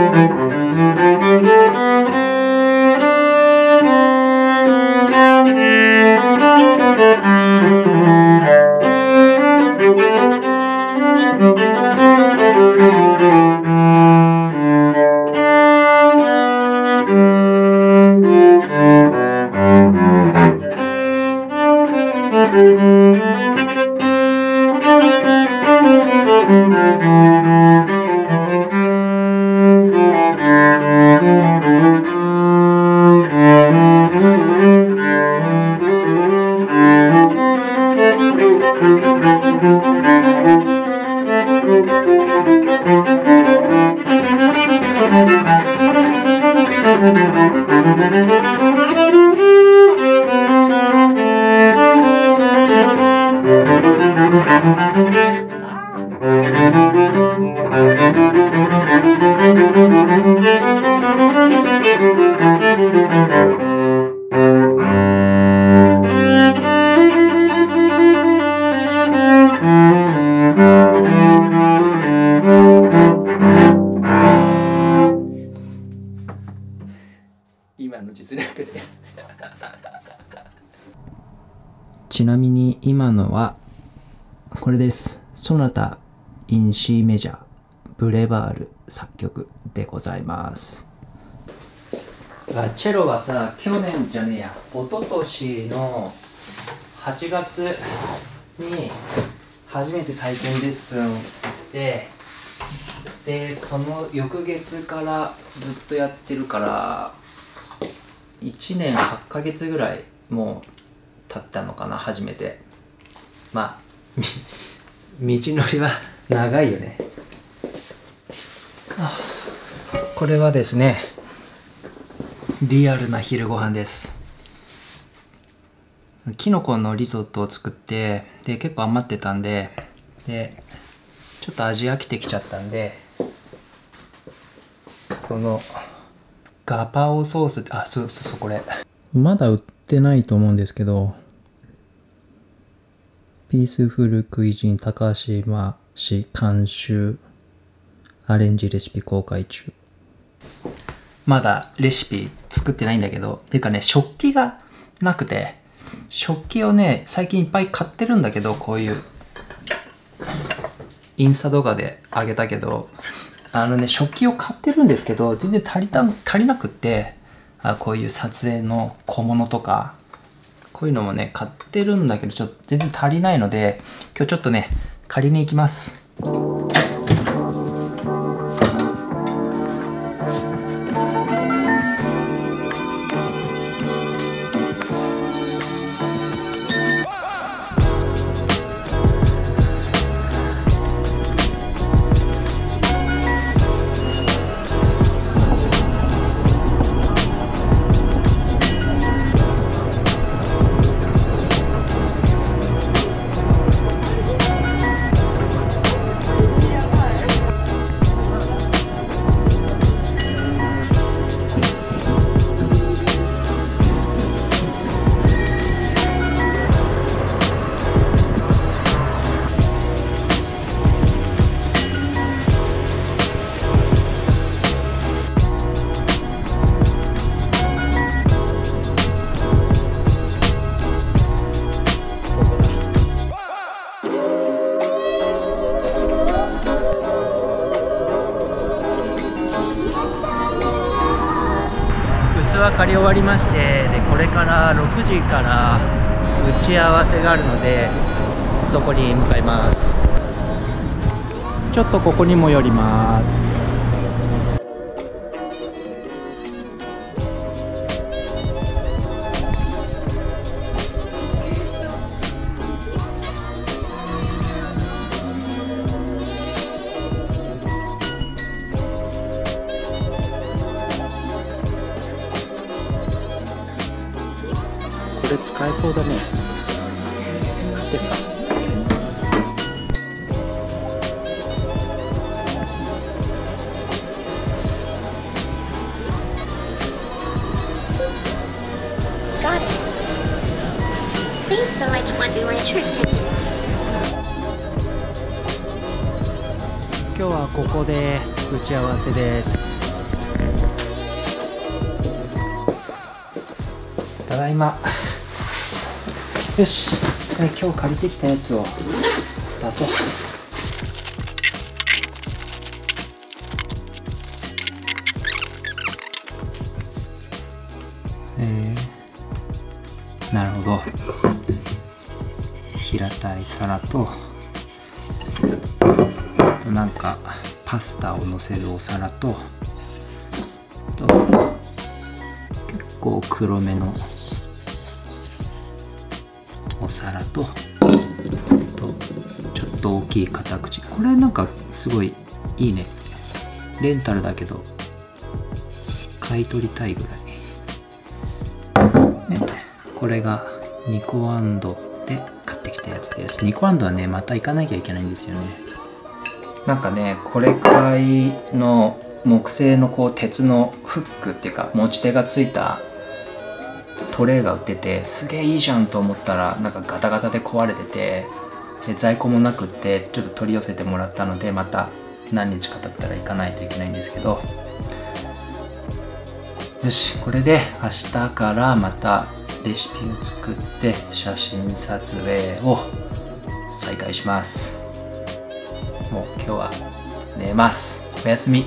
今のちなみに今のはこれです。ソナタ・イン・シー・メジャーブレバール作曲でございます。チェロはさ、去年じゃねえや、一昨年の8月に初めて体験レッスンで、で、その翌月からずっとやってるから、1年8ヶ月ぐらいもう経ったのかな初めて。まあみ道のりは長いよね。あこれはですねリアルな昼ご飯です。きのこのリゾットを作ってで結構余ってたんででちょっと味飽きてきちゃったんでこのガパオソースあそうそうそうこれ。まだ売っててないと思うんですけどピースフルクイジン高島市監修アレンジレシピ公開中。まだレシピ作ってないんだけどていうかね食器がなくて食器をね最近いっぱい買ってるんだけどこういうインスタ動画であげたけどあのね食器を買ってるんですけど全然足りた足りなくってあこういう撮影の小物とか。こういうのもね買ってるんだけどちょっと全然足りないので今日ちょっとね借りに行きます。り終わりましてでこれから6時から打ち合わせがあるのでそこに向かいます。ちょっとここにも寄ります。使えそうだね。買ってここで打ち合わせです。ただいま。よし。これ今日借りてきたやつを。出そう。えー、なるほど。平たい皿となんかパスタをのせるお皿とと結構黒めの皿ととちょっと大きい片口これなんかすごいいいね。レンタルだけど買い取りたいぐらい、これがニコワンドで買ってきたやつです。ニコワンドはねまた行かなきゃいけないんですよね。なんかねこれくらいの木製のこう鉄のフックっていうか持ち手がついたトレイが売っててすげえいいじゃんと思ったらなんかガタガタで壊れててで在庫もなくってちょっと取り寄せてもらったのでまた何日か経ったら行かないといけないんですけど。よしこれで明日からまたレシピを作って写真撮影を再開します。もう今日は寝ます。おやすみ。